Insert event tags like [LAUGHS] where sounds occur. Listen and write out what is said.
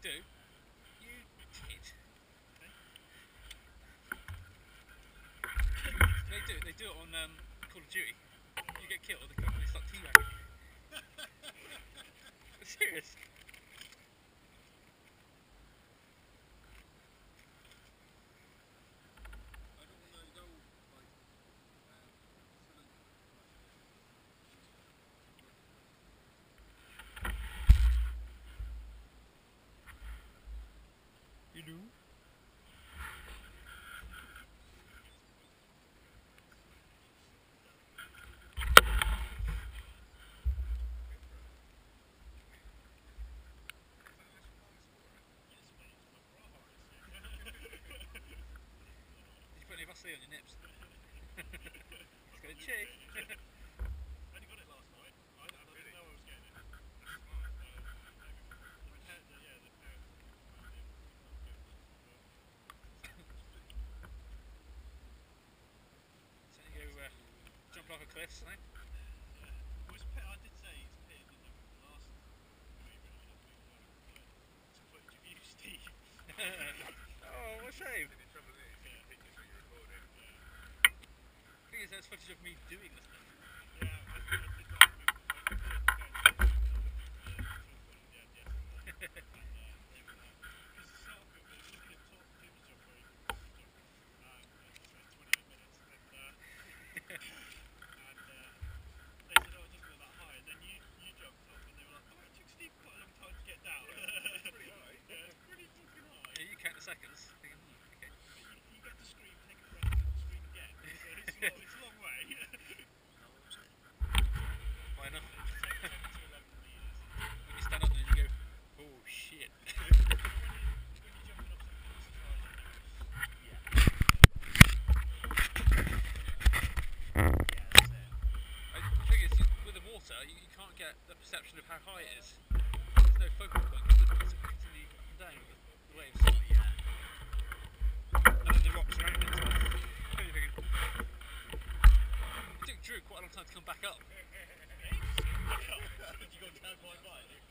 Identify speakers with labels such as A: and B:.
A: They do. You did. They do. They do it on um, Call of Duty. You get killed. do. He's on your nips. [LAUGHS] He's got a chick. [LAUGHS]
B: excellent. is.
A: There's no focal point because down the waves.
C: Yeah.
A: The rocks [LAUGHS] it took Drew quite a long time to come back up. [LAUGHS] [LAUGHS]
C: you got down quite by.